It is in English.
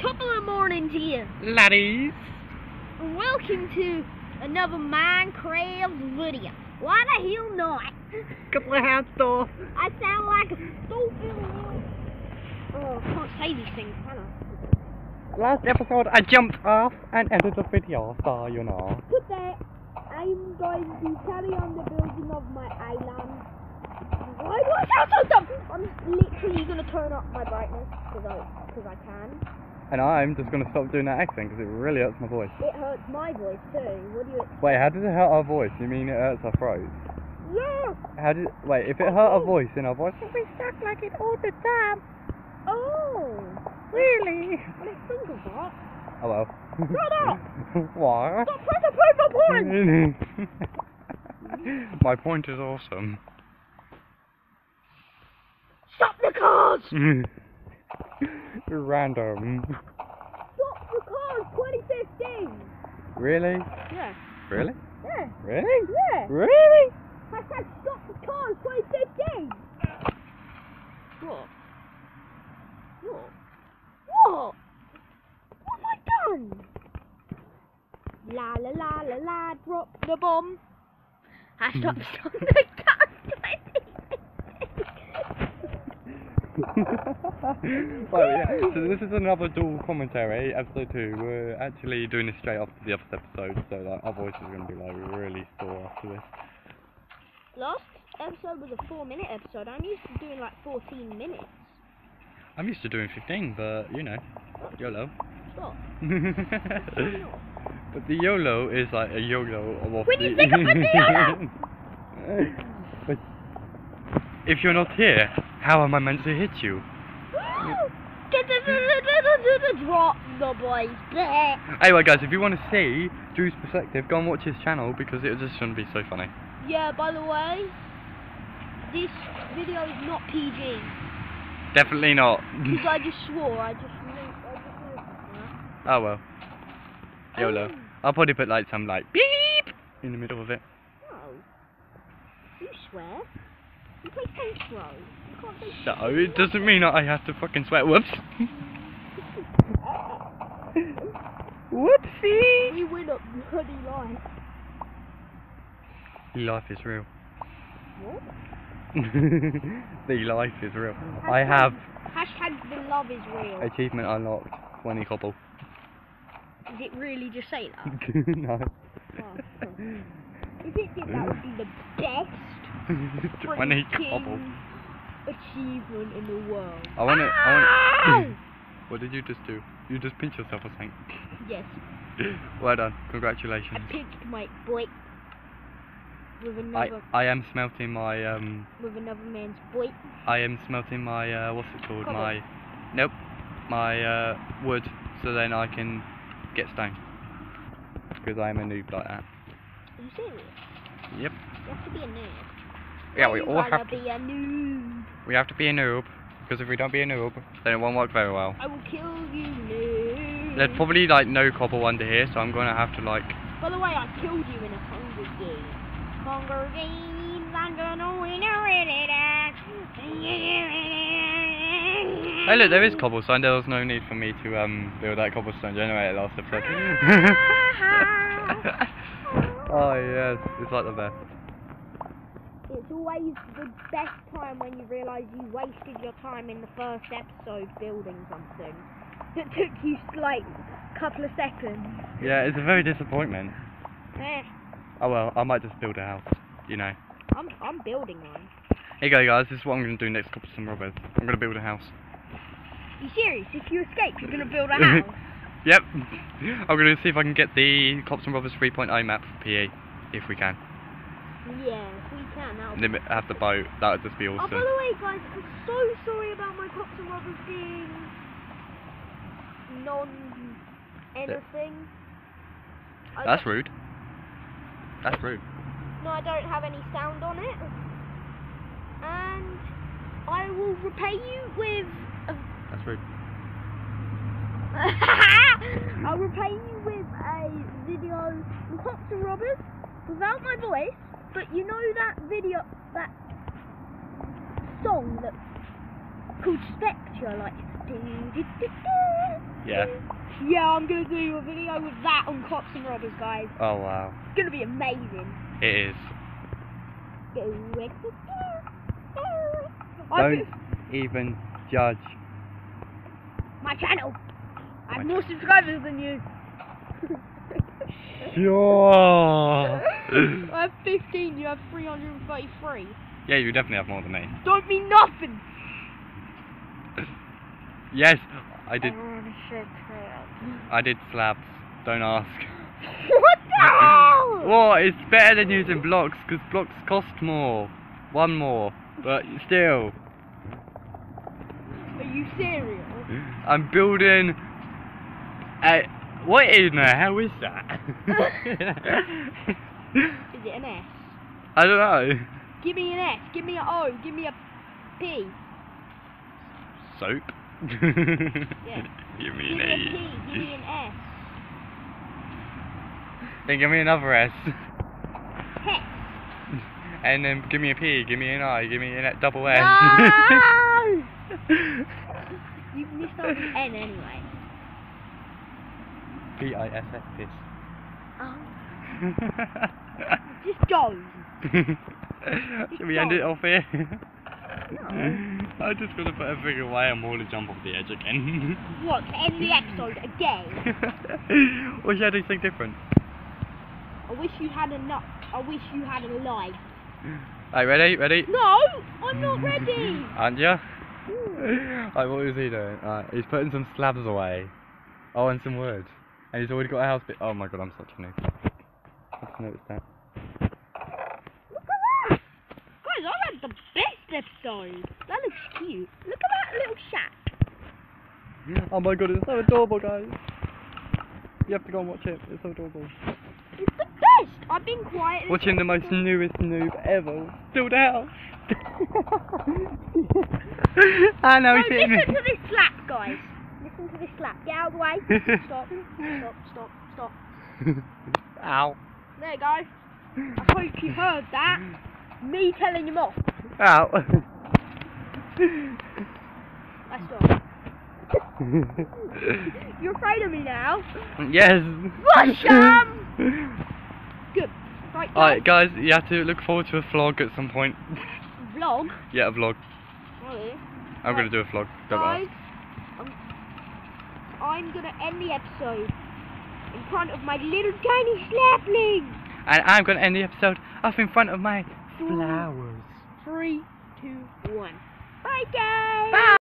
Top of the morning to. Laddies. Welcome to another Minecraft video. Why the hell not? Couple of hands off. I sound like a stupid. Oh, I can't say these things, can I? Last episode I jumped off and ended the video, so you know. Today, I'm going to carry on the building of my island. Why do I sound so dumb? I'm literally going to turn up my brightness because I, cause I can. And I'm just gonna stop doing that accent because it really hurts my voice. It hurts my voice too. What do you expect? Wait, how does it hurt our voice? You mean it hurts our throats? Yeah. How did? Wait, if it oh, hurt our oh. voice, then our voice be stuck like it all the time. Oh. oh. Really? I didn't think of that. Oh well. Shut up! Why? Stop trying to prove my point! my point is awesome. Stop the cars! Random. Stop the cars! 2015! Really? Yeah. Really? Yeah. Really? Yeah. Really? Hashtag stop the cars 2015! What? What? What? What have I done? La la la la la, drop the bomb. Hashtag stop the cars 2015! well, yeah. So this is another dual commentary, episode two. We're actually doing this straight after the other episode, so like our voices are going to be like really sore after this. Last episode was a four minute episode. I'm used to doing like 14 minutes. I'm used to doing 15, but you know, YOLO. Stop. but the YOLO is like a YOLO of When the... you the YOLO! if you're not here, how am I meant to hit you? Drop the boys. Anyway, guys, if you want to see Drew's perspective, go and watch his channel because it's just going to be so funny. Yeah, by the way, this video is not PG. Definitely not. Because I just swore. I just. I just oh well. YOLO. Oh. I'll probably put like some like beep in the middle of it. No. You swear? You play Saints Row. You can't say So it doesn't mean I have to fucking sweat. Whoops. Whoopsie. We win up bloody life. Life is real. What? the life is real. I have Hashtag the love is real. achievement unlocked. 20 cobble. Did it really just say that? no. Oh, if it did, that would be the best 20 cobble. freaking achievement in the world. I want it. I want. What did you just do? You just pinch yourself or something. Yes, Well done. Congratulations. I pinched my boy with I another I am smelting my um with another man's boy. I am smelting my uh what's it called? Cobble. My nope. My uh wood so then I can get stone. Because I am a noob like that. Are you serious? Yep. You have to be a nerd. Yeah, we you all have to be a noob. we have to be a noob. Because if we don't be a noob, then it won't work very well. I will kill you, noob. There's probably like no cobble under here, so I'm gonna have to like By the way, I killed you in a Hunger Game. Hunger Games, I'm gonna win Hey look, there is cobblestone, there was no need for me to um build that cobblestone generator last episode. oh yes, it's like the best. It's always the best time when you realise you wasted your time in the first episode building something that took you like a couple of seconds. Yeah, it's a very disappointment. Eh, Oh well, I might just build a house, you know. I'm I'm building one. Here you go guys, this is what I'm gonna do next Cobblestone Robbers. I'm gonna build a house. You serious? If you escape, you're gonna build a house. Yep. I'm gonna see if I can get the Cops and Robbers 3.0 map for PE, if we can. Yeah, we can. Limit have the boat, that would just be awesome. Oh, by the way, guys, I'm so sorry about my cops and robbers being non anything. I That's rude. That's rude. No, I don't have any sound on it. And I will repay you with. That's rude. I'll repay you with a video with cops and robbers without my voice. But you know that video, that song that called Spectre, like. Yeah. Yeah, I'm gonna do a video with that on cops and robbers, guys. Oh wow. It's gonna be amazing. It is. Go with the I Don't even judge. my channel. I have more subscribers than you. Sure. I have 15. You have 333. yeah, you definitely have more than me. Don't mean nothing. Yes, I did. I did slabs. Don't ask. what the hell? What? It's better than using blocks because blocks cost more. One more, but still, Are you serious? I'm building. A, what in the hell is that? Is it an S? I don't know. Give me an S. Give me an O. Give me a P. Soap. Yeah. Give me Give an me a P. Give me an S. Then give me another S. And then give me a P, give me an I, give me a double S. No! You missed out the N anyway. P I S S piss. Oh. Just go. Should we end it off here? No. I'm just gonna put everything away and want to jump off the edge again. What? To end the episode again? or should I do something different? I wish you had a nut. I wish you had a life. Alright, ready? Ready? No, I'm not ready. Aren't ya? Alright, what was he doing? Alright, he's putting some slabs away. Oh, and some wood. And he's already got a house bit. Oh my god, I'm such a noob. I just noticed that. Look at that. Guys, I had the best episode. That looks cute. Look at that little shack. Oh my god, it's so adorable, guys. You have to go and watch it. It's so adorable. It's the best. I've been quiet. Watching the most newest noob ever. Still down. I know No, he's hitting me. listen to this slap, guys. This slap. Get out of the way. Stop. Stop. Stop. Stop. Ow. There you go. I hope you heard that. Me telling him off. Ow. I stop. You're afraid of me now. yes. Russian! Um! Good. Right, guys. Alright, guys, you have to look forward to a vlog at some point. Vlog. yeah, a vlog. Really? I'm gonna do a vlog. Don't Guys, ask. I'm, I'm gonna end the episode in front of my little tiny slapling. And I'm gonna end the episode up in front of my flowers. Three, two, one. Bye, guys.